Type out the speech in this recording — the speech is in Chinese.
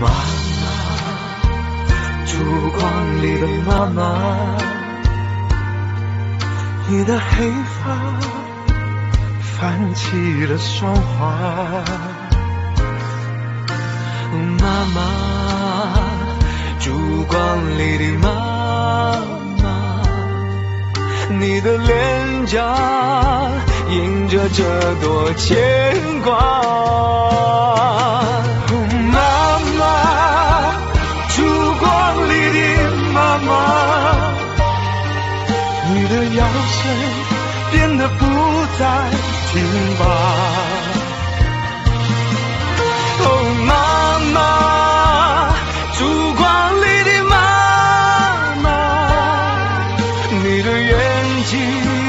妈妈，烛光里的妈妈，你的黑发泛起了霜花。妈妈，烛光里的妈妈，你的脸颊印着这朵牵挂。的腰身变得不再挺拔。哦，妈妈，烛光里的妈妈，你的眼睛。